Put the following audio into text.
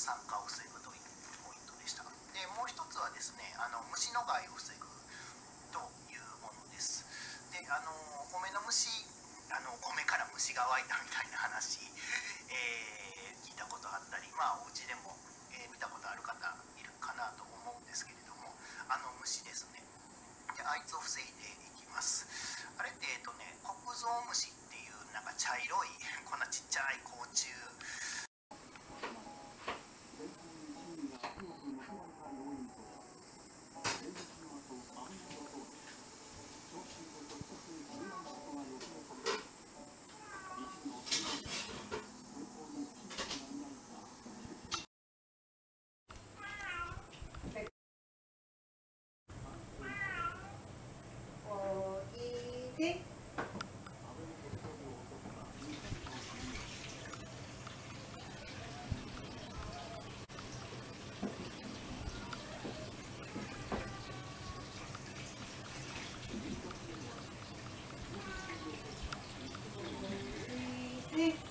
酸化を防ぐというポイントでした。でもう一つはですねあの虫の害を防ぐというものです。であの米の虫あの米から虫が湧いたみたいな話、えー、聞いたことあったりまあお家でも、えー、見たことある方いるかなと思うんですけれどもあの虫ですね。であいつを防いでいきます。あれってえっとねコクゾウムシっていうなんか茶色いこんなちっちゃい甲虫して